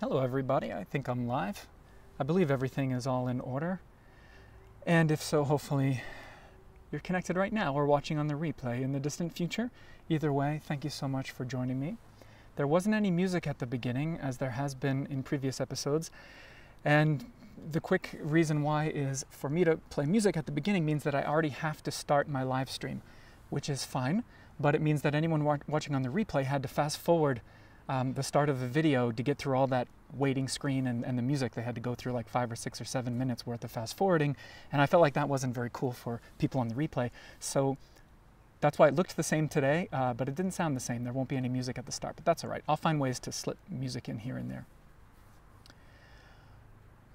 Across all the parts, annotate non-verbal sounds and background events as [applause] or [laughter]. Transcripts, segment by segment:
Hello, everybody. I think I'm live. I believe everything is all in order. And if so, hopefully you're connected right now or watching on the replay in the distant future. Either way, thank you so much for joining me. There wasn't any music at the beginning, as there has been in previous episodes. And the quick reason why is for me to play music at the beginning means that I already have to start my live stream, which is fine, but it means that anyone wa- watching on the replay had to fast forward um, the start of the video to get through all that waiting screen and, and the music. They had to go through like five or six or seven minutes worth of fast forwarding, and I felt like that wasn't very cool for people on the replay. So that's why it looked the same today, uh, but it didn't sound the same. There won't be any music at the start, but that's all right. I'll find ways to slip music in here and there.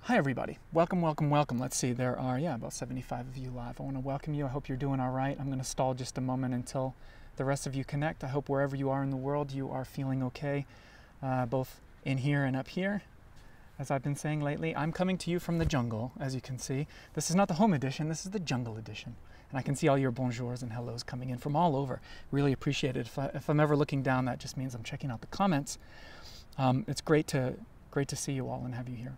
Hi, everybody. Welcome, welcome, welcome. Let's see, there are, yeah, about 75 of you live. I want to welcome you. I hope you're doing all right. I'm going to stall just a moment until the rest of you connect. I hope wherever you are in the world, you are feeling okay, uh, both in here and up here. As I've been saying lately, I'm coming to you from the jungle, as you can see. This is not the home edition, this is the jungle edition. And I can see all your bonjours and hellos coming in from all over. Really appreciate it. If, I, if I'm ever looking down, that just means I'm checking out the comments. Um, it's great to, great to see you all and have you here.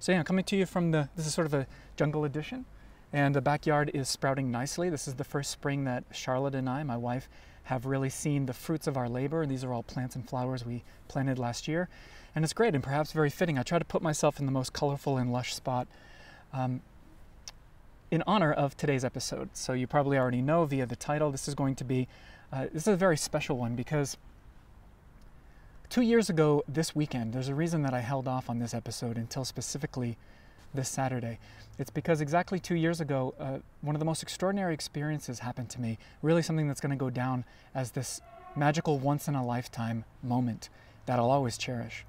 So yeah, I'm coming to you from the, this is sort of a jungle edition. And the backyard is sprouting nicely. This is the first spring that Charlotte and I, my wife, have really seen the fruits of our labor. These are all plants and flowers we planted last year. And it's great and perhaps very fitting. I try to put myself in the most colorful and lush spot um, in honor of today's episode. So you probably already know via the title, this is going to be, uh, this is a very special one because two years ago this weekend, there's a reason that I held off on this episode until specifically this Saturday. It's because exactly two years ago, uh, one of the most extraordinary experiences happened to me. Really, something that's going to go down as this magical once in a lifetime moment that I'll always cherish.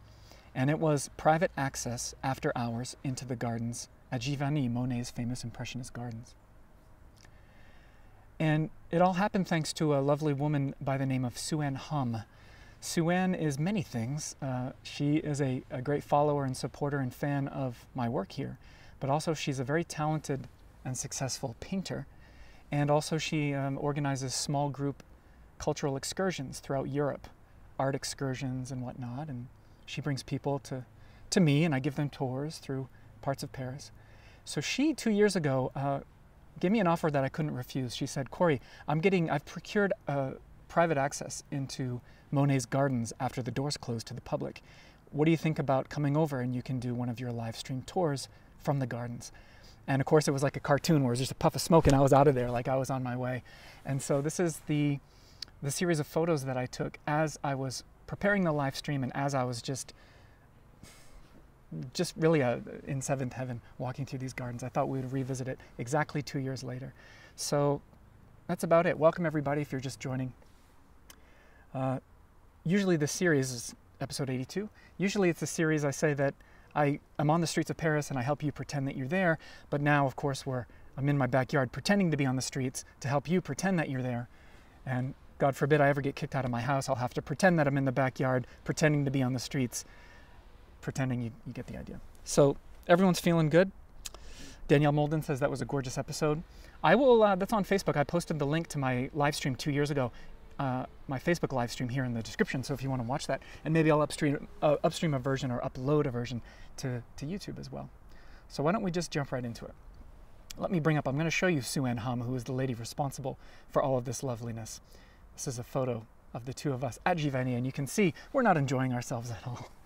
And it was private access after hours into the gardens at Giverny, Monet's famous Impressionist gardens. And it all happened thanks to a lovely woman by the name of Sue-Ann Hum. Sue-Ann is many things. Uh, she is a, a, great follower and supporter and fan of my work here, but also she's a very talented and successful painter. And also, she um, organizes small group cultural excursions throughout Europe, art excursions and whatnot. And she brings people to, to me, and I give them tours through parts of Paris. So, she, two years ago, uh, gave me an offer that I couldn't refuse. She said, Corey, I'm getting, I've procured uh, private access into Monet's gardens after the doors close to the public. What do you think about coming over and you can do one of your live stream tours from the gardens? And of course, it was like a cartoon where it was just a puff of smoke and I was out of there, like I was on my way. And so this is the the series of photos that I took as I was preparing the live stream and as I was just just really a, in seventh heaven walking through these gardens. I thought we would revisit it exactly two years later. So that's about it. Welcome everybody if you're just joining. Uh, usually this series is episode 82. Usually it's a series I say that I am on the streets of Paris and I help you pretend that you're there. But now, of course, we're I'm in my backyard pretending to be on the streets to help you pretend that you're there. And God forbid I ever get kicked out of my house, I'll have to pretend that I'm in the backyard, pretending to be on the streets, pretending you, you get the idea. So everyone's feeling good. Danielle Molden says that was a gorgeous episode. I will, uh, that's on Facebook. I posted the link to my live stream two years ago uh, my Facebook live stream here in the description. So if you want to watch that, and maybe I'll upstream uh, upstream a version or upload a version to, to YouTube as well. So why don't we just jump right into it? Let me bring up. I'm going to show you Sue-Ann Hum, who is the lady responsible for all of this loveliness. This is a photo of the two of us at Giverny, and you can see we're not enjoying ourselves at all. [laughs]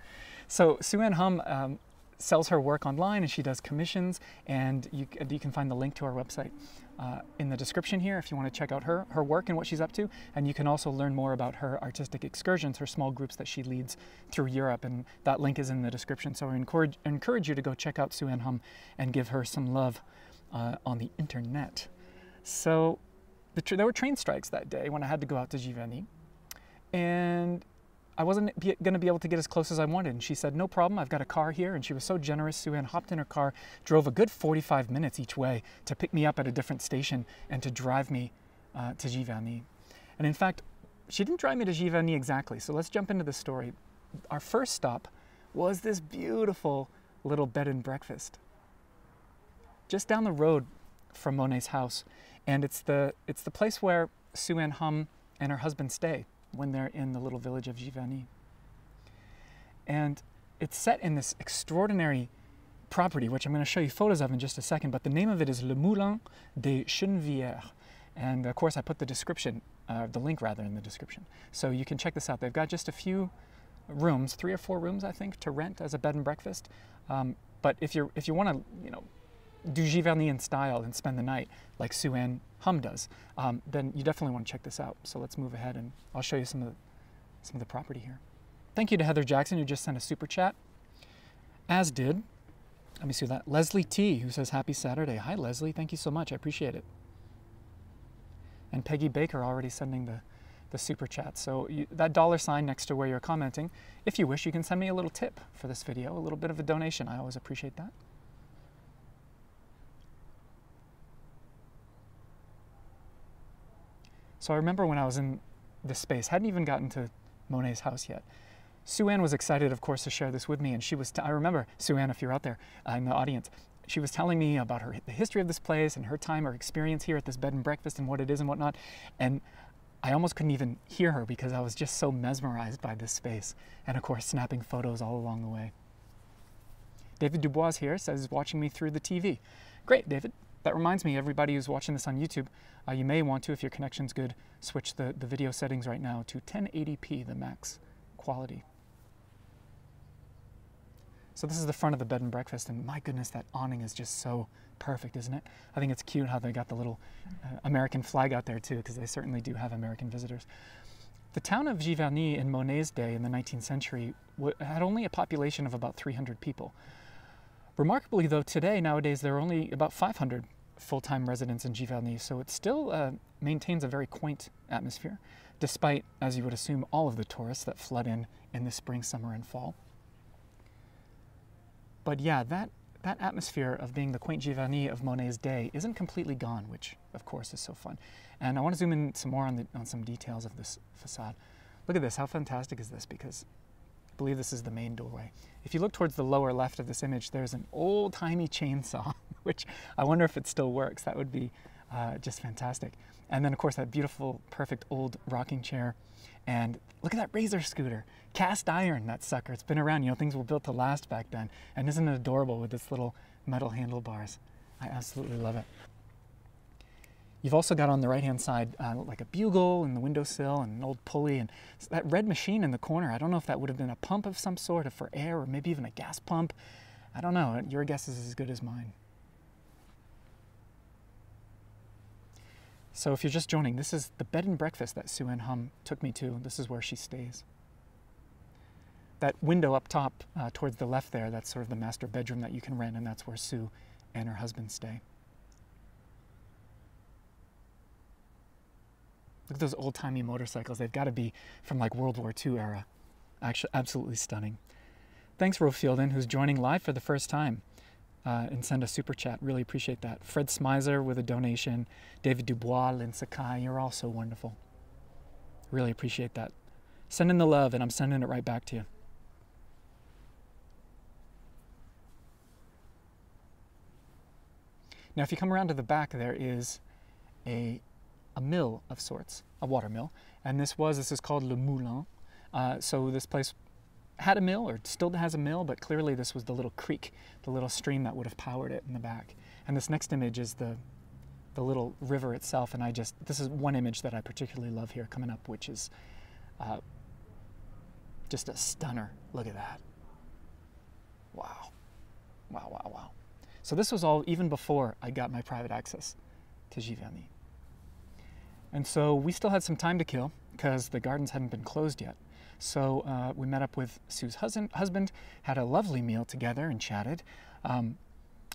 So Sue-Ann Hum um, sells her work online and she does commissions and you, you can find the link to our website uh, in the description here if you want to check out her, her work and what she's up to. And you can also learn more about her artistic excursions, her small groups that she leads through Europe. And that link is in the description. So I encourage, encourage you to go check out Sue-Ann Hum and give her some love uh, on the internet. So the there were train strikes that day when I had to go out to Giverny. And I wasn't going to be able to get as close as I wanted. And she said, No problem, I've got a car here. And she was so generous. Sue-Ann hopped in her car, drove a good 45 minutes each way to pick me up at a different station and to drive me uh, to Giverny. And in fact, she didn't drive me to Giverny exactly. So let's jump into the story. Our first stop was this beautiful little bed and breakfast just down the road from Monet's house. And it's the, it's the place where Sue-Ann Hum and her husband stay when they're in the little village of Giverny. And it's set in this extraordinary property, which I'm going to show you photos of in just a second, but the name of it is Le Moulin des Chennevières. And of course, I put the description, uh, the link rather, in the description. So you can check this out. They've got just a few rooms, three or four rooms, I think, to rent as a bed and breakfast. Um, but if you're if you want to, you know, do Giverny in style and spend the night like Sue Ann Hum does, um, then you definitely want to check this out. So let's move ahead and I'll show you some of the, some of the property here. Thank you to Heather Jackson who just sent a super chat, as did, let me see that, Leslie T who says happy Saturday. Hi Leslie, thank you so much, I appreciate it. And Peggy Baker already sending the, the super chat. So you, that dollar sign next to where you're commenting, if you wish, you can send me a little tip for this video, a little bit of a donation. I always appreciate that. So I remember when I was in this space, hadn't even gotten to Monet's house yet. Sue Ann was excited, of course, to share this with me, and she was. T- I remember Sue Ann, if you're out there uh, in the audience, she was telling me about her the history of this place and her time, her experience here at this bed and breakfast, and what it is and whatnot. And I almost couldn't even hear her because I was just so mesmerized by this space, and of course, snapping photos all along the way. David Dubois here says, watching me through the TV. Great, David. That reminds me, everybody who's watching this on YouTube, uh, you may want to, if your connection's good, switch the, the video settings right now to 1080p, the max quality. So this is the front of the bed and breakfast, and my goodness, that awning is just so perfect, isn't it? I think it's cute how they got the little uh, American flag out there too, because they certainly do have American visitors. The town of Giverny in Monet's day in the 19th century had only a population of about 300 people. Remarkably, though, today, nowadays, there are only about 500 full-time residents in Giverny, so it still uh, maintains a very quaint atmosphere, despite, as you would assume, all of the tourists that flood in in the spring, summer, and fall. But yeah, that, that atmosphere of being the quaint Giverny of Monet's day isn't completely gone, which of course is so fun. And I want to zoom in some more on, the, on some details of this facade. Look at this, how fantastic is this? Because I believe this is the main doorway. If you look towards the lower left of this image, there's an old-timey chainsaw, [laughs] which I wonder if it still works. That would be uh, just fantastic. And then, of course, that beautiful, perfect old rocking chair. And look at that razor scooter. Cast iron, that sucker. It's been around. You know, things were built to last back then. And isn't it adorable with its little metal handlebars? I absolutely love it. You've also got on the right-hand side uh, like a bugle and the windowsill and an old pulley and that red machine in the corner. I don't know if that would have been a pump of some sort of for air or maybe even a gas pump. I don't know. Your guess is as good as mine. So if you're just joining, this is the bed and breakfast that Sue Ann Hum took me to. This is where she stays. That window up top uh, towards the left there, that's sort of the master bedroom that you can rent, and that's where Sue and her husband stay. Look at those old-timey motorcycles. They've got to be from like World War II era. Actually, absolutely stunning. Thanks, Rofielden, who's joining live for the first time. Uh, and send a super chat. Really appreciate that. Fred Smizer with a donation. David Dubois, Lynn Sakai, you're all so wonderful. Really appreciate that. Send in the love, and I'm sending it right back to you. Now, if you come around to the back, there is a a mill of sorts, a water mill. And this was, this is called Le Moulin. Uh, so this place had a mill or still has a mill, but clearly this was the little creek, the little stream that would have powered it in the back. And this next image is the, the little river itself. And I just, this is one image that I particularly love here coming up, which is uh, just a stunner. Look at that. Wow. Wow, wow, wow. So this was all even before I got my private access to Giverny. And so we still had some time to kill because the gardens hadn't been closed yet. So uh, we met up with Sue's husband, husband, had a lovely meal together and chatted. Um,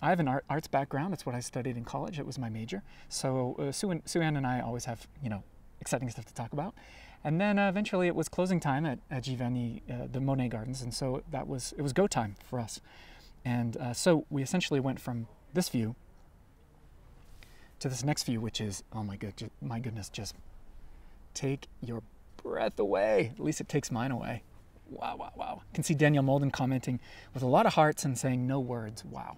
I have an art, arts background. That's what I studied in college. It was my major. So uh, Sue, and, Sue Ann and I always have, you know, exciting stuff to talk about. And then uh, eventually it was closing time at, at Giverny, uh, the Monet Gardens, and so that was it was go time for us. And uh, so we essentially went from this view to this next view, which is, oh my, good, my goodness, just take your breath away. At least it takes mine away. Wow, wow, wow. You can see Danielle Molden commenting with a lot of hearts and saying no words. Wow.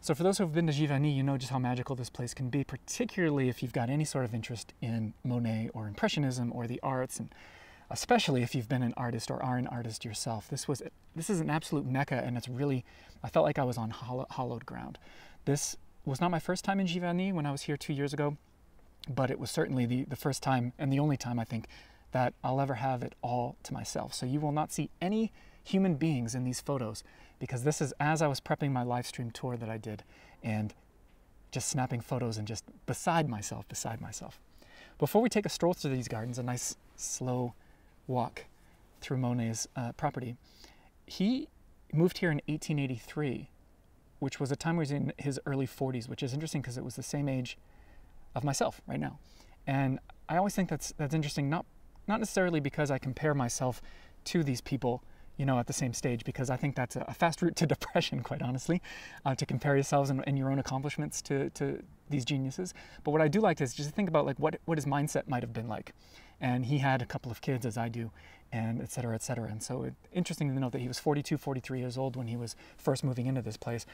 So for those who have been to Giverny, you know just how magical this place can be, particularly if you've got any sort of interest in Monet or Impressionism or the arts. And especially if you've been an artist or are an artist yourself. This was this is an absolute mecca, and it's really I felt like I was on hollow, hollowed ground. This was not my first time in Giverny when I was here two years ago, but it was certainly the, the first time and the only time I think that I'll ever have it all to myself. So you will not see any human beings in these photos because this is as I was prepping my live stream tour that I did and just snapping photos and just beside myself, beside myself. Before we take a stroll through these gardens, a nice slow walk through Monet's uh, property, he moved here in 1883, which was a time where he was in his early 40s, which is interesting because it was the same age of myself right now. And I always think that's that's interesting, not not necessarily because I compare myself to these people, you know, at the same stage, because I think that's a, fast route to [laughs] depression, quite honestly, uh, to compare yourselves and, and, your own accomplishments to, to these geniuses. But what I do like is just think about like what, what his mindset might have been like. And he had a couple of kids, as I do, and et cetera, et cetera. And so it, interesting to note that he was 42, 43 years old when he was first moving into this place.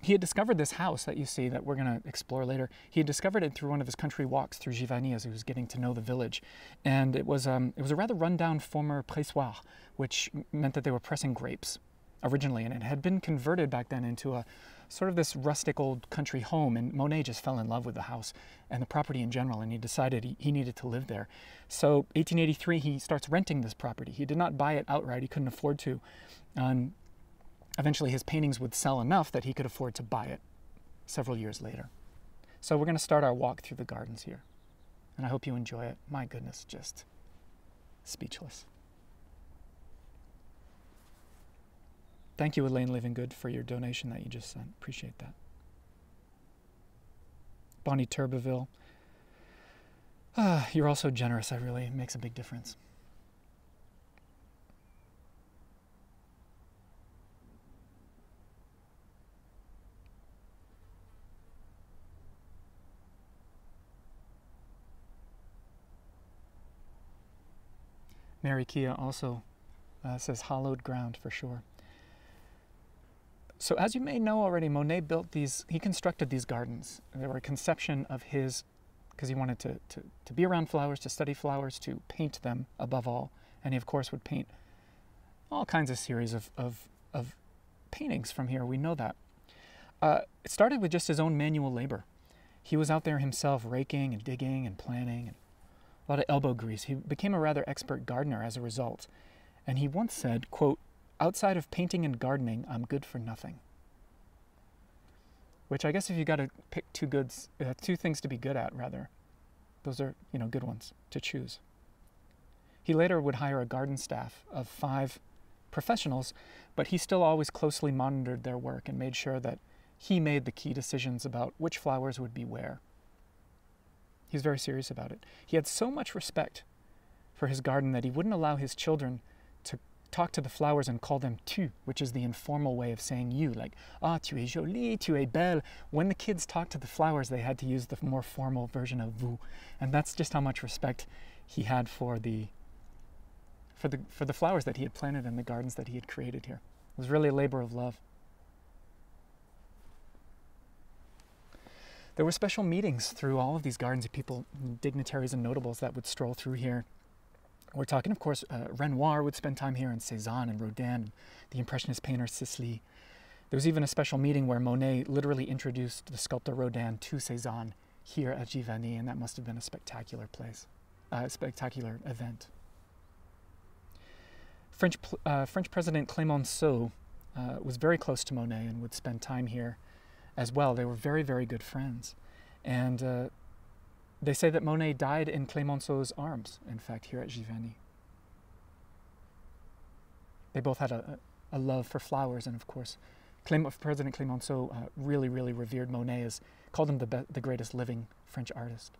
He had discovered this house that you see that we're going to explore later. He had discovered it through one of his country walks through Giverny as he was getting to know the village. And it was, um, it was a rather rundown former pressoir, which meant that they were pressing grapes originally. And it had been converted back then into a sort of this rustic old country home. And Monet just fell in love with the house and the property in general, and he decided he, needed to live there. So 1883, he starts renting this property. He did not buy it outright; he couldn't afford to. Um, eventually, his paintings would sell enough that he could afford to buy it several years later. So we're going to start our walk through the gardens here, and I hope you enjoy it. My goodness, just speechless. Thank you, Elaine Livingood, for your donation that you just sent. Appreciate that. Bonnie Turbeville. Ah, you're all so generous. I really makes a big difference. Mary Kia also uh, says hallowed ground for sure. So as you may know already, Monet built these, he constructed these gardens. They were a conception of his, because he wanted to, to, to be around flowers, to study flowers, to paint them above all. And he, of course, would paint all kinds of series of, of, of paintings from here. We know that. Uh, it started with just his own manual labor. He was out there himself raking and digging and planting and a lot of elbow grease. He became a rather expert gardener as a result. And he once said, quote, outside of painting and gardening, I'm good for nothing. Which I guess if you got to pick two goods, uh, two things to be good at, rather, those are you know good ones to choose. He later would hire a garden staff of five professionals, but he still always closely monitored their work and made sure that he made the key decisions about which flowers would be where. He was very serious about it. He had so much respect for his garden that he wouldn't allow his children talk to the flowers and call them tu, which is the informal way of saying you, like, ah, tu es jolie, tu es belle. When the kids talked to the flowers, they had to use the more formal version of vous. And that's just how much respect he had for the, for the, for the flowers that he had planted in the gardens that he had created here. It was really a labor of love. There were special meetings through all of these gardens of people, dignitaries and notables that would stroll through here we're talking, of course, uh, Renoir would spend time here, and Cézanne and Rodin, the Impressionist painter Sisley. There was even a special meeting where Monet literally introduced the sculptor Rodin to Cézanne here at Giverny, and that must have been a spectacular place, a uh, spectacular event. French, uh, French President Clemenceau uh, was very close to Monet and would spend time here as well. They were very, very good friends. And uh, they say that Monet died in Clemenceau's arms, in fact, here at Giverny. They both had a, a love for flowers, and of course, President Clemenceau uh, really, really revered Monet as called him the, be- the greatest living French artist.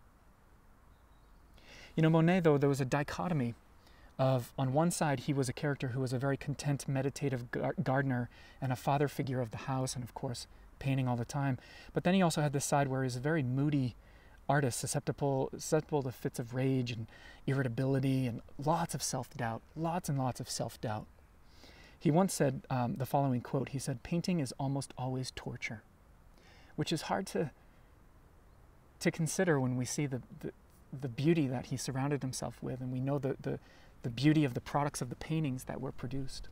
You know, Monet, though, there was a dichotomy of, on one side, he was a character who was a very content, meditative gar- gardener and a father figure of the house, and of course, painting all the time. But then he also had this side where he was a very moody, artist susceptible, susceptible to fits of rage and irritability and lots of self doubt, lots and lots of self doubt. He once said um, the following quote He said, Painting is almost always torture, which is hard to, to consider when we see the, the, the beauty that he surrounded himself with and we know the, the, the beauty of the products of the paintings that were produced.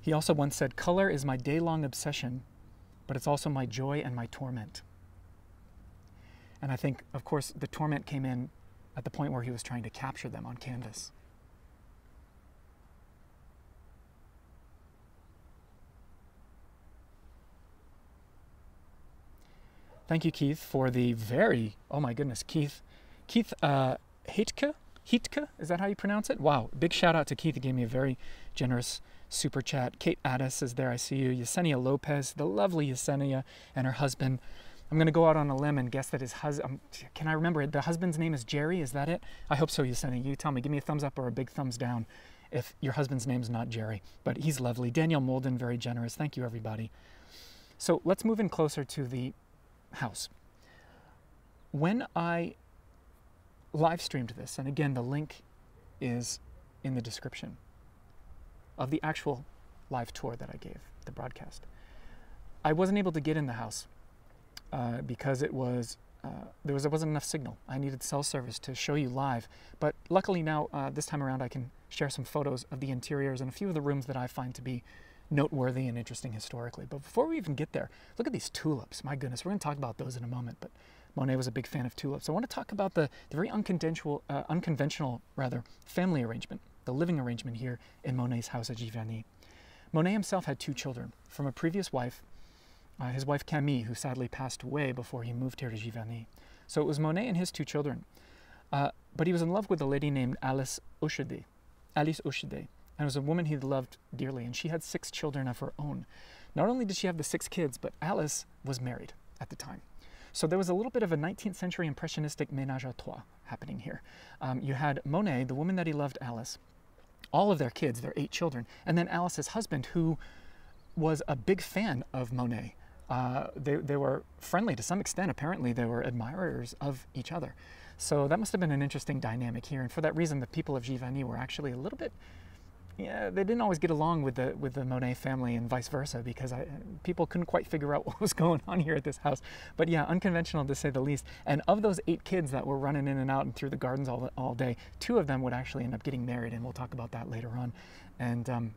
He also once said, Color is my day long obsession, but it's also my joy and my torment. And I think, of course, the torment came in at the point where he was trying to capture them on canvas. Thank you, Keith, for the very, oh my goodness, Keith, Keith uh, Hitke? Hitke? Is that how you pronounce it? Wow. Big shout out to Keith. He gave me a very generous super chat. Kate Addis is there. I see you. Yesenia Lopez, the lovely Yesenia, and her husband. I'm going to go out on a limb and guess that his husband, um, can I remember it? The husband's name is Jerry. Is that it? I hope so, Yesenia. You tell me. Give me a thumbs up or a big thumbs down if your husband's name's not Jerry. But he's lovely. Daniel Molden, very generous. Thank you, everybody. So let's move in closer to the house. When I live streamed this, and again, the link is in the description of the actual live tour that I gave, the broadcast. I wasn't able to get in the house uh, because it was uh, there was wasn't enough signal. I needed cell service to show you live, but luckily now uh, this time around I can share some photos of the interiors and a few of the rooms that I find to be noteworthy and interesting historically. But before we even get there, look at these tulips. My goodness, we're going to talk about those in a moment. But Monet was a big fan of tulips. I want to talk about the, the very unconventional, uh, unconventional rather, family arrangement, the living arrangement here in Monet's house at Giverny. Monet himself had two children from a previous wife, uh, his wife Camille, who sadly passed away before he moved here to Giverny. So it was Monet and his two children. Uh, but he was in love with a lady named Alice Hoschedé. Alice Hoschedé and was a woman he loved dearly, and she had six children of her own. Not only did she have the six kids, but Alice was married at the time. So there was a little bit of a 19th century impressionistic ménage à trois happening here. Um, you had Monet, the woman that he loved, Alice, all of their kids, their eight children, and then Alice's husband, who was a big fan of Monet. Uh, they, they were friendly to some extent. Apparently, they were admirers of each other. So that must have been an interesting dynamic here. And for that reason, the people of Giverny were actually a little bit yeah, they didn't always get along with the with the Monet family and vice versa because I, people couldn't quite figure out [laughs] what was going on here at this house. But yeah, unconventional to say the least. And of those eight kids that were running in and out and through the gardens all, all day, two of them would actually end up getting married, and we'll talk about that later on. And um,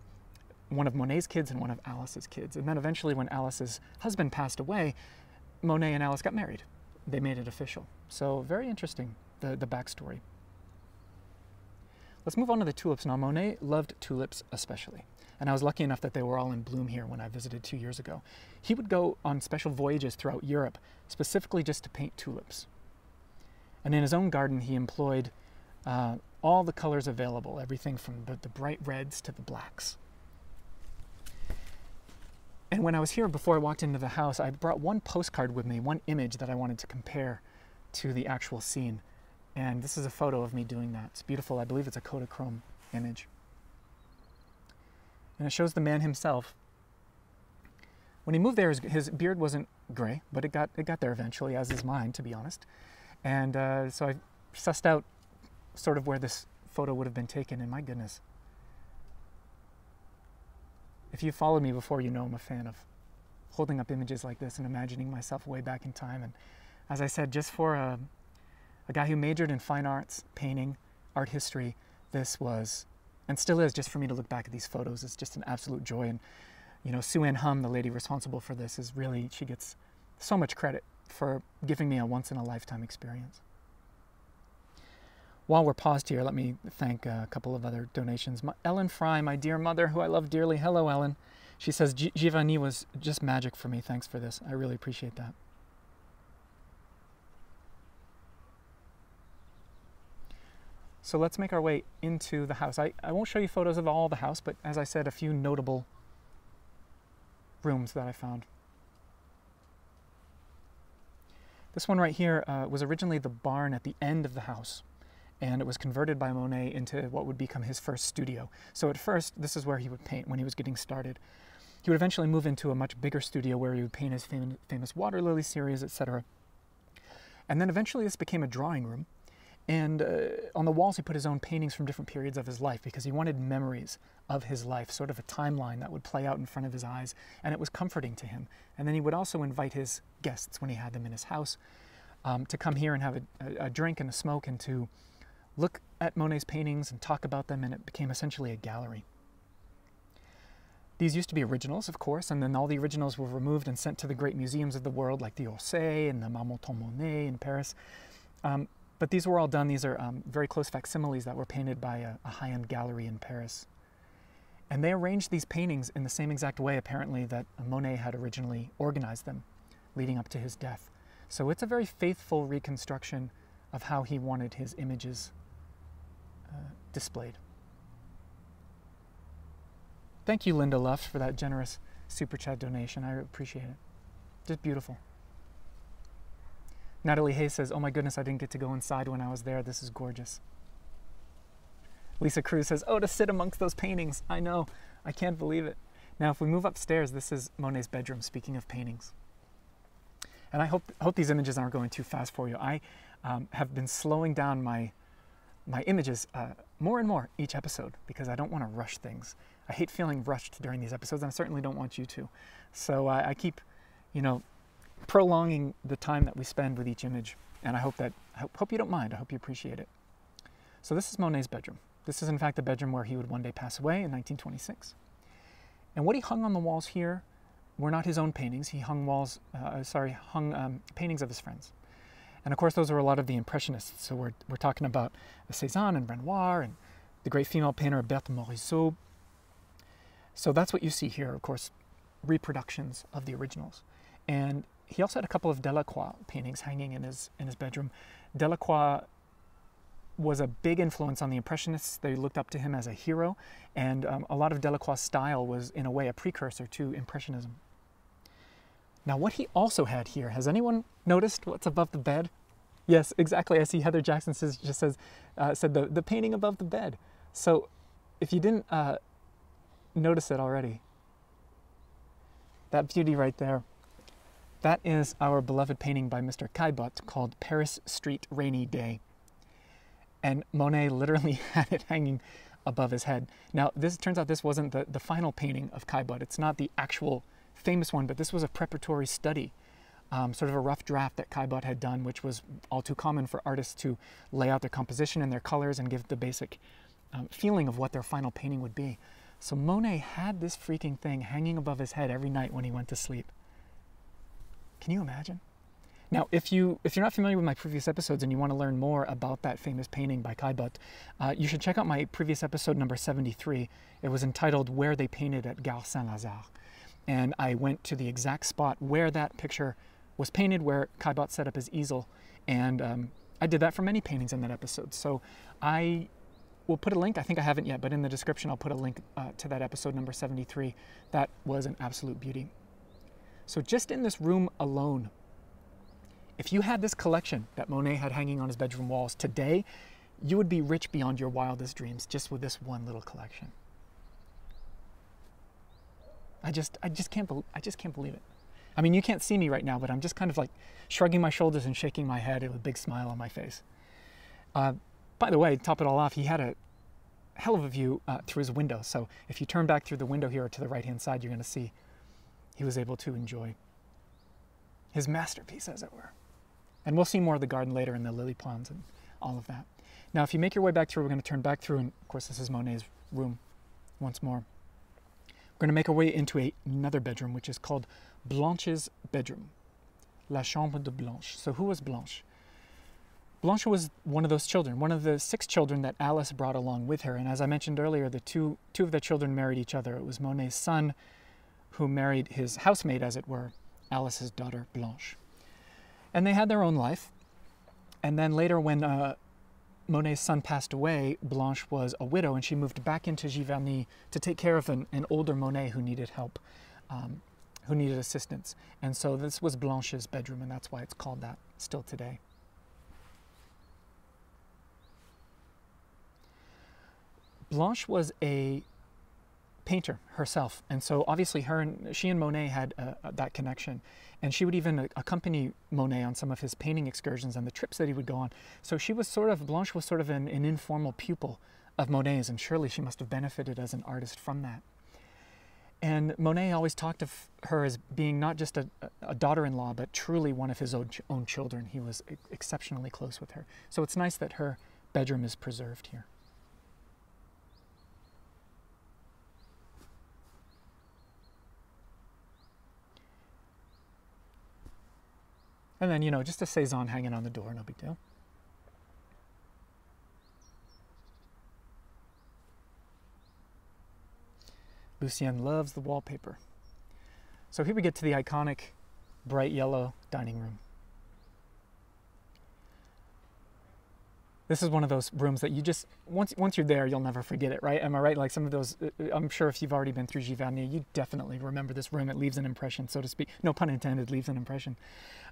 one of Monet's kids and one of Alice's kids. And then eventually, when Alice's husband passed away, Monet and Alice got married. They made it official. So very interesting the the backstory. Let's move on to the tulips now. Monet loved tulips especially, and I was lucky enough that they were all in bloom here when I visited two years ago. He would go on special voyages throughout Europe, specifically just to paint tulips. And in his own garden, he employed uh, all the colors available, everything from the, the bright reds to the blacks. And when I was here before I walked into the house, I brought one postcard with me, one image that I wanted to compare to the actual scene. And this is a photo of me doing that. It's beautiful. I believe it's a Kodachrome image. And it shows the man himself. When he moved there, his, his beard wasn't gray, but it got, it got there eventually, as is mine, to be honest. And uh, so I sussed out sort of where this photo would have been taken, and my goodness. If you followed me before, you know I'm a fan of holding up images like this and imagining myself way back in time. And as I said, just for a, a guy who majored in fine arts, painting, art history, this was, and still is, just for me to look back at these photos, is just an absolute joy. And, you know, Sue Ann Hum, the lady responsible for this, is really, she gets so much credit for giving me a once in a lifetime experience. While we're paused here, let me thank a couple of other donations. My, Ellen Frye, my dear mother, who I love dearly. Hello, Ellen. She says, Giverny was just magic for me. Thanks for this. I really appreciate that. So let's make our way into the house. I, I won't show you photos of all the house, but as I said, a few notable rooms that I found. This one right here uh, was originally the barn at the end of the house, and it was converted by Monet into what would become his first studio. So at first, this is where he would paint when he was getting started. He would eventually move into a much bigger studio where he would paint his fam famous water lily series, etc. And then eventually this became a drawing room, and uh, on the walls, he put his own paintings from different periods of his life because he wanted memories of his life, sort of a timeline that would play out in front of his eyes. And it was comforting to him. And then he would also invite his guests when he had them in his house um, to come here and have a, a, drink and a smoke and to look at Monet's paintings and talk about them, and it became essentially a gallery. These used to be originals, of course, and then all the originals were removed and sent to the great museums of the world, like the Orsay and the Marmottan Monet in Paris. Um, but these were all done, these are um, very close facsimiles that were painted by a, a high end gallery in Paris. And they arranged these paintings in the same exact way, apparently, that Monet had originally organized them leading up to his death. So it's a very faithful reconstruction of how he wanted his images displayed. Thank you, Linda Luft, for that generous super chat donation. I appreciate it. Just beautiful. Natalie Hayes says, Oh my goodness, I didn't get to go inside when I was there. This is gorgeous. Lisa Cruz says, Oh, to sit amongst those paintings. I know. I can't believe it. Now, if we move upstairs, this is Monet's bedroom, speaking of paintings. And I hope, hope these images aren't going too fast for you. I um, have been slowing down my, my images uh, more and more each episode because I don't want to rush things. I hate feeling rushed during these episodes, and I certainly don't want you to. So I, I keep, you know, prolonging the time that we spend with each image, and I hope that I hope you don't mind. I hope you appreciate it. So this is Monet's bedroom. This is in fact the bedroom where he would one day pass away in 1926. And what he hung on the walls here were not his own paintings. He hung walls, uh, sorry, hung um, paintings of his friends. And of course, those were a lot of the Impressionists. So we're, we're talking about Cézanne and Renoir and the great female painter Berthe Morisot, so that's what you see here, of course, reproductions of the originals. And he also had a couple of Delacroix paintings hanging in his in his bedroom. Delacroix was a big influence on the Impressionists. They looked up to him as a hero, and um, a lot of Delacroix's style was, in a way, a precursor to Impressionism. Now, what he also had here, has anyone noticed what's above the bed? Yes, exactly. I see Heather Jackson says, just says, uh, said the, the painting above the bed. So if you didn't uh, notice it already. That beauty right there. That is our beloved painting by Mr. Caillebotte called Paris Street Rainy Day. And Monet literally [laughs] had it hanging above his head. Now, this turns out this wasn't the, the final painting of Caillebotte. It's not the actual famous one, but this was a preparatory study, um, sort of a rough draft that Caillebotte had done, which was all too common for artists to lay out their composition and their colors and give the basic um, feeling of what their final painting would be. So Monet had this freaking thing hanging above his head every night when he went to sleep. Can you imagine? Now, if you if you're not familiar with my previous episodes and you want to learn more about that famous painting by Caillebotte, uh, you should check out my previous episode number 73. It was entitled "Where They Painted at Gare Saint-Lazare," and I went to the exact spot where that picture was painted, where Caillebotte set up his easel, and um, I did that for many paintings in that episode. So I we'll put a link. I think I haven't yet, but in the description, I'll put a link uh, to that episode number 73. That was an absolute beauty. So, just in this room alone, if you had this collection that Monet had hanging on his bedroom walls today, you would be rich beyond your wildest dreams just with this one little collection. I just, I just can't, be- I just can't believe it. I mean, you can't see me right now, but I'm just kind of like shrugging my shoulders and shaking my head with a big smile on my face. Uh, by the way, top it all off, he had a hell of a view uh, through his window. So if you turn back through the window here to the right hand side, you're going to see he was able to enjoy his masterpiece, as it were. And we'll see more of the garden later in the lily ponds and all of that. Now, if you make your way back through, we're going to turn back through, and of course, this is Monet's room once more. We're going to make our way into a, another bedroom, which is called Blanche's bedroom, La Chambre de Blanche. So, who was Blanche? Blanche was one of those children, one of the six children that Alice brought along with her. And as I mentioned earlier, the two, two of the children married each other. It was Monet's son who married his housemaid, as it were, Alice's daughter, Blanche. And they had their own life. And then later, when uh, Monet's son passed away, Blanche was a widow and she moved back into Giverny to take care of an, an older Monet who needed help, um, who needed assistance. And so this was Blanche's bedroom, and that's why it's called that still today. Blanche was a painter herself, and so obviously her and she and Monet had uh, that connection, and she would even accompany Monet on some of his painting excursions and the trips that he would go on. So she was sort of Blanche was sort of an, an informal pupil of Monet's, and surely she must have benefited as an artist from that. And Monet always talked of her as being not just a, a daughter-in-law, but truly one of his own, own children. He was exceptionally close with her. So it's nice that her bedroom is preserved here. And then, you know, just a Cezanne hanging on the door, no big deal. Lucien loves the wallpaper. So here we get to the iconic bright yellow dining room. This is one of those rooms that you just once once you're there, you'll never forget it, right? Am I right? Like some of those, uh, uh, I'm sure if you've already been through Giverny, you definitely remember this room. It leaves an impression, so to speak. No pun intended. Leaves an impression.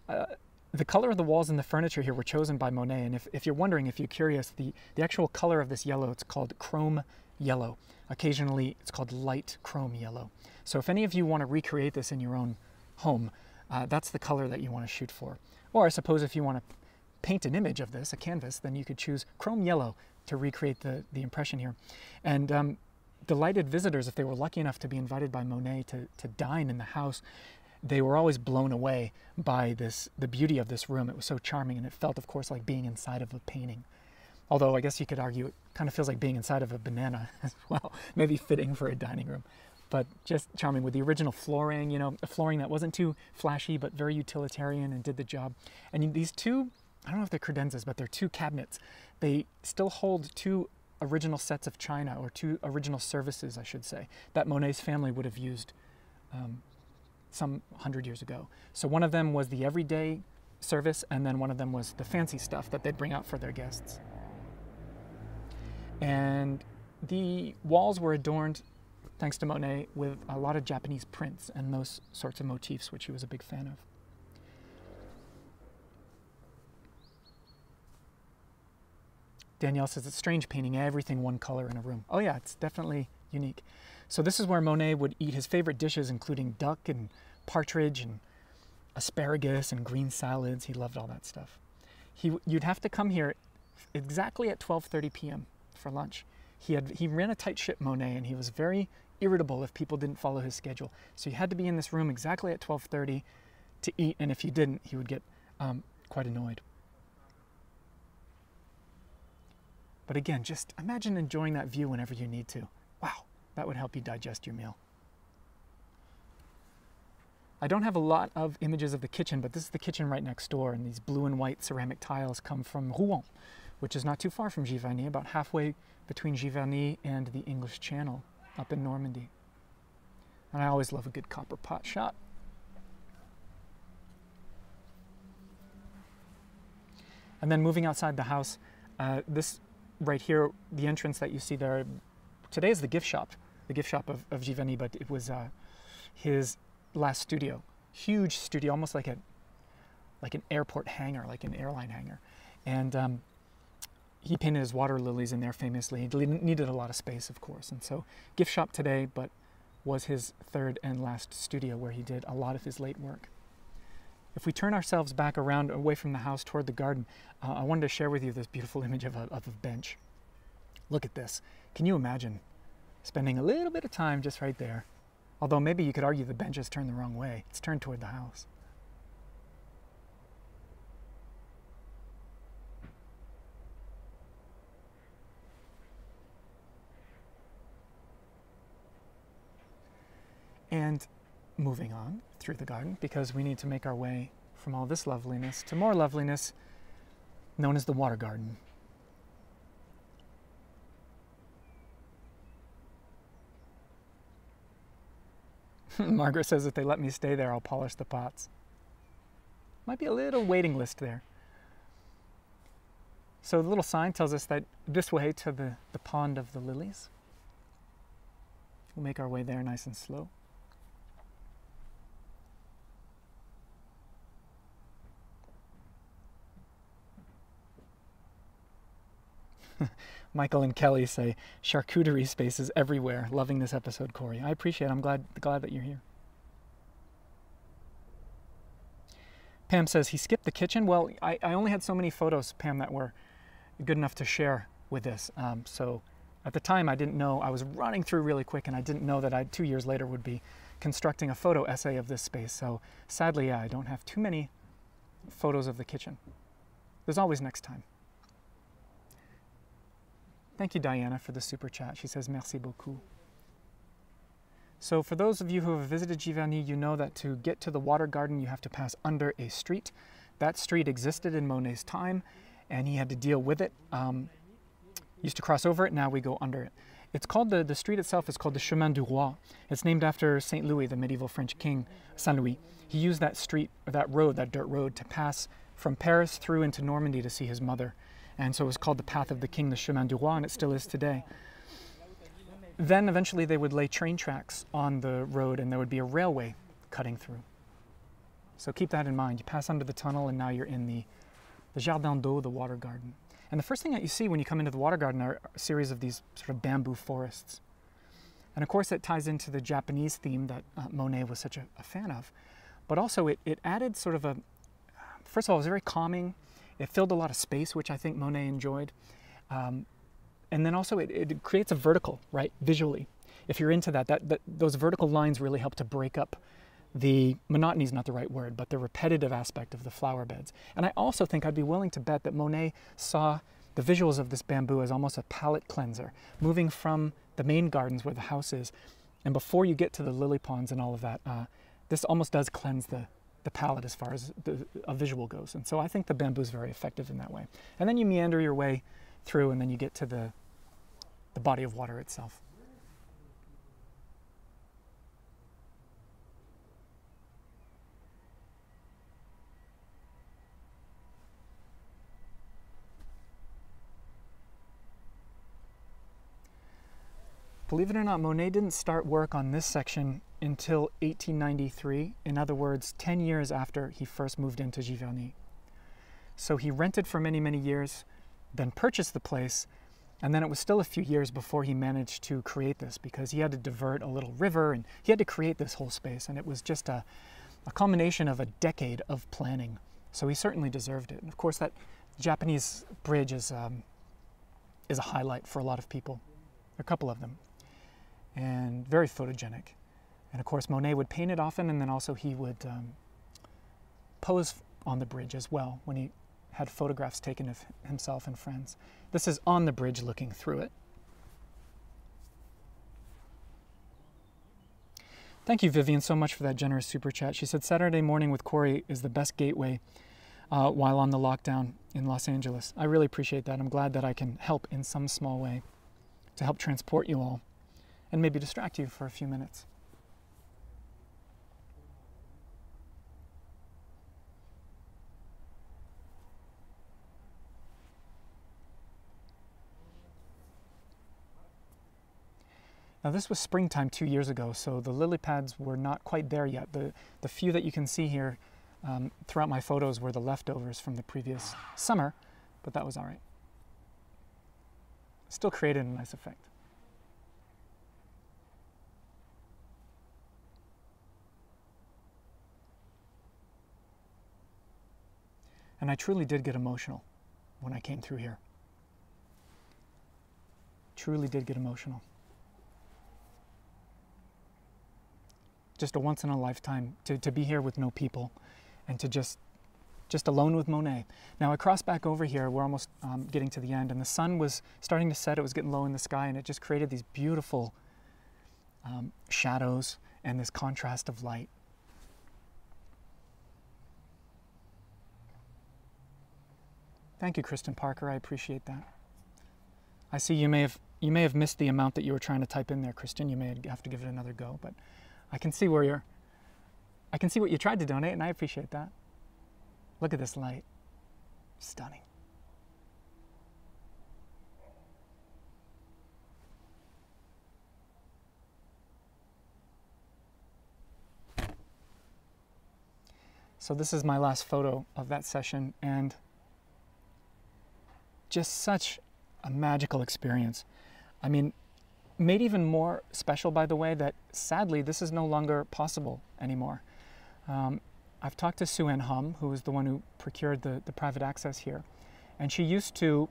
Uh, the color of the walls and the furniture here were chosen by Monet, and if, if you're wondering, if you're curious, the, the actual color of this yellow, it's called chrome yellow. Occasionally, it's called light chrome yellow. So if any of you want to recreate this in your own home, uh, that's the color that you want to shoot for. Or I suppose if you want to paint an image of this, a canvas, then you could choose chrome yellow to recreate the, the impression here. And um, delighted visitors, if they were lucky enough to be invited by Monet to, to dine in the house, they were always blown away by this the beauty of this room. It was so charming, and it felt, of course, like being inside of a painting. Although I guess you could argue it kind of feels like being inside of a banana [laughs] as well, maybe fitting for a dining room. But just charming with the original flooring, you know, a flooring that wasn't too flashy but very utilitarian and did the job. And these two, I don't know if they're credenzas, but they're two cabinets. They still hold two original sets of china, or two original services, I should say, that Monet's family would have used um, some hundred years ago. So one of them was the everyday service, and then one of them was the fancy stuff that they'd bring out for their guests. And the walls were adorned, thanks to Monet, with a lot of Japanese prints and those sorts of motifs, which he was a big fan of. Danielle says it's strange painting everything one color in a room. Oh yeah, it's definitely unique. So this is where Monet would eat his favorite dishes, including duck and partridge and asparagus and green salads. He loved all that stuff. He, you'd have to come here exactly at 12:30 p.m. for lunch. He had he ran a tight ship, Monet, and he was very irritable if people didn't follow his schedule. So you had to be in this room exactly at 12:30 to eat, and if you didn't, he would get um, quite annoyed. But again, just imagine enjoying that view whenever you need to. Wow. That would help you digest your meal. I don't have a lot of images of the kitchen, but this is the kitchen right next door, and these blue and white ceramic tiles come from Rouen, which is not too far from Giverny, about halfway between Giverny and the English Channel up in Normandy. And I always love a good copper pot shot. And then moving outside the house, uh, this right here, the entrance that you see there, today is the gift shop the gift shop of, of Giverny, but it was uh, his last studio. Huge studio, almost like a like an airport hangar, like an airline hangar. And um, he painted his water lilies in there famously. He needed a lot of space, of course. And so, gift shop today, but was his third and last studio where he did a lot of his late work. If we turn ourselves back around away from the house toward the garden, uh, I wanted to share with you this beautiful [laughs] image of a, of a bench. Look at this. Can you imagine spending a little bit of time just right there. Although maybe you could argue the bench is turned the wrong way. It's turned toward the house. And moving on through the garden because we need to make our way from all this loveliness to more loveliness known as the water garden. [laughs] Margaret says if they let me stay there, I'll polish the pots. Might be a little waiting list there. So the little sign tells us that this way to the, the pond of the lilies. We'll make our way there nice and slow. [laughs] Michael and Kelly say charcuterie spaces everywhere. Loving this episode, Corey. I appreciate it. I'm glad glad that you're here. Pam says he skipped the kitchen. Well, I, I only had so many photos, Pam, that were good enough to share with this. Um, so at the time, I didn't know. I was running through really quick, and I didn't know that I two years later would be constructing a photo essay of this space. So sadly, yeah, I don't have too many photos of the kitchen. There's always next time. Thank you, Diana, for the super chat. She says, Merci beaucoup. So, for those of you who have visited Giverny, you know that to get to the water garden, you have to pass under a street. That street existed in Monet's time, and he had to deal with it. Um, used to cross over it, now we go under it. It's called the, the street itself is called the Chemin du Roi. It's named after Saint Louis, the medieval French king, Saint Louis. He used that street, or that road, that dirt road, to pass from Paris through into Normandy to see his mother. And so it was called the Path of the King, the Chemin du Roi, and it still is today. Then eventually they would lay train tracks on the road and there would be a railway cutting through. So keep that in mind. You pass under the tunnel and now you're in the, the Jardin d'eau, the water garden. And the first thing that you see when you come into the water garden are a series of these sort of bamboo forests. And of course, it ties into the Japanese theme that uh, Monet was such a, a, fan of. But also, it, it added sort of a, first of all, it was very calming. It filled a lot of space, which I think Monet enjoyed. Um, and then also, it, it, creates a vertical, right, visually. If you're into that, that, that, those vertical lines really help to break up the monotony is not the right word, but the repetitive aspect of the flower beds. And I also think I'd be willing to bet that Monet saw the visuals of this bamboo as almost a palette cleanser, moving from the main gardens where the house is. And before you get to the lily ponds and all of that, uh, this almost does cleanse the, the palette as far as the, a visual goes. And so I think the bamboo is very effective in that way. And then you meander your way through and then you get to the, the body of water itself. Believe it or not, Monet didn't start work on this section until 1893, in other words, 10 years after he first moved into Giverny. So he rented for many, many years, then purchased the place, and then it was still a few years before he managed to create this because he had to divert a little river and he had to create this whole space, and it was just a, a culmination of a decade of planning. So he certainly deserved it. And of course, that Japanese bridge is, um, is a highlight for a lot of people, a couple of them and very photogenic. And of course, Monet would paint it often, and then also he would um, pose on the bridge as well when he had photographs taken of himself and friends. This is on the bridge looking through it. Thank you, Vivian, so much for that generous super chat. She said Saturday morning with Corey is the best gateway uh, while on the lockdown in Los Angeles. I really appreciate that. I'm glad that I can help in some small way to help transport you all and maybe distract you for a few minutes. Now this was springtime two years ago, so the lily pads were not quite there yet. The, the few that you can see here um, throughout my photos were the leftovers from the previous summer, but that was all right. Still created a nice effect. And I truly did get emotional when I came through here. Truly did get emotional. Just a once in a lifetime to, to be here with no people and to just just alone with Monet. Now I crossed back over here, we're almost um, getting to the end, and the sun was starting to set, it was getting low in the sky, and it just created these beautiful um, shadows and this contrast of light. Thank you, Kristen Parker. I appreciate that. I see you may have you may have missed the amount that you were trying to type in there, Kristen. You may have to give it another go, but I can see where you're I can see what you tried to donate and I appreciate that. Look at this light. Stunning. So this is my last photo of that session and just such a magical experience. I mean, made even more special by the way that sadly this is no longer possible anymore. Um, I've talked to Sue Ann Hum, who was the one who procured the, the private access here, and she used to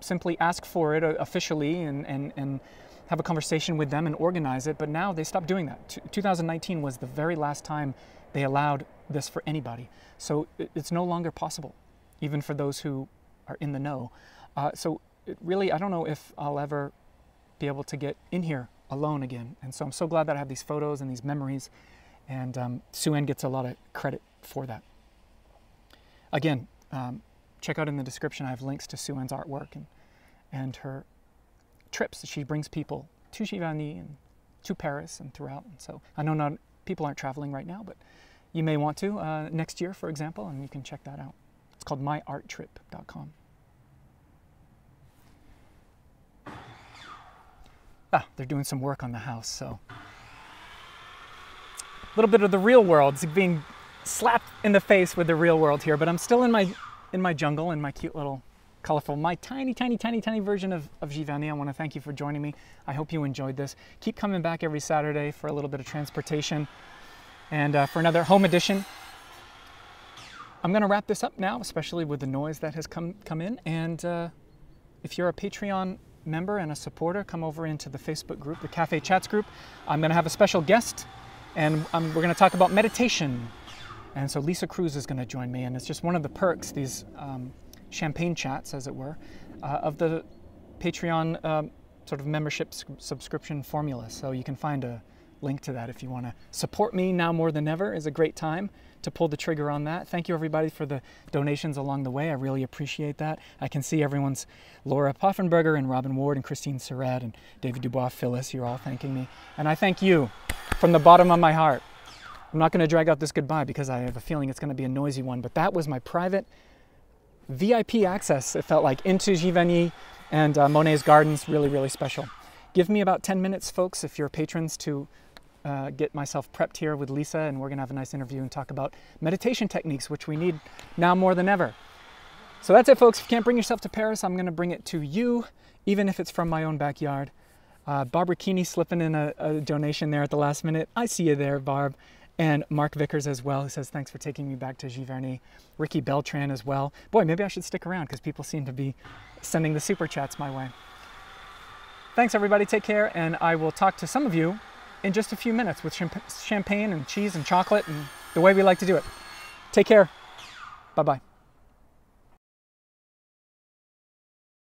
simply ask for it uh, officially and, and, and have a conversation with them and organize it, but now they stopped doing that. T 2019 was the very last time they allowed this for anybody. So it's no longer possible, even for those who are in the know. Uh, so really, I don't know if I'll ever be able to get in here alone again. And so I'm so glad that I have these photos and these memories. And um, Sue Ann gets a lot of credit for that. Again, um, check out in the description, I have links to Sue Ann's artwork and, and her trips. that She brings people to Giverny and to Paris and throughout. And so I know not people aren't traveling right now, but you may want to uh, next year, for example, and you can check that out. It's called myarttrip.com. Ah, they're doing some work on the house, so. A little bit of the real world. It's being slapped in the face with the real world here, but I'm still in my in my jungle, in my cute little colorful, my tiny, tiny, tiny, tiny version of, of Giverny. I want to thank you for joining me. I hope you enjoyed this. Keep coming back every Saturday for a little bit of transportation and uh, for another home edition. I'm going to wrap this up now, especially with the noise that has come, come in. And uh, if you're a Patreon member and a supporter, come over into the Facebook group, the Cafe Chats group. I'm going to have a special guest, and um, we're going to talk about meditation. And so Lisa Cruz is going to join me, and it's just one of the perks, these um, champagne chats, as it were, uh, of the Patreon um, sort of membership subscription formula. So you can find a link to that if you want to support me now more than ever is a great time to pull the trigger on that. Thank you everybody for the donations along the way. I really appreciate that. I can see everyone's Laura Poffenberger and Robin Ward and Christine Surratt and David Dubois Phyllis. You're all thanking me. And I thank you from the bottom of my heart. I'm not going to drag out this goodbye because I have a feeling it's going to be a noisy one, but that was my private VIP access, it felt like, into Giverny and uh, Monet's Gardens. Really, really special. Give me about 10 minutes, folks, if you're patrons, to uh, get myself prepped here with Lisa, and we're going to have a nice interview and talk about meditation techniques, which we need now more than ever. So that's it, folks. If you can't bring yourself to Paris, I'm going to bring it to you, even if it's from my own backyard. Uh, Barbara Keeney slipping in a, a, donation there at the last minute. I see you there, Barb. And Mark Vickers as well, who says, thanks for taking me back to Giverny. Ricky Beltran as well. Boy, maybe I should stick around because people seem to be sending the super chats my way. Thanks, everybody. Take care. And I will talk to some of you in just a few minutes with champagne and cheese and chocolate and the way we like to do it. Take care. Bye bye.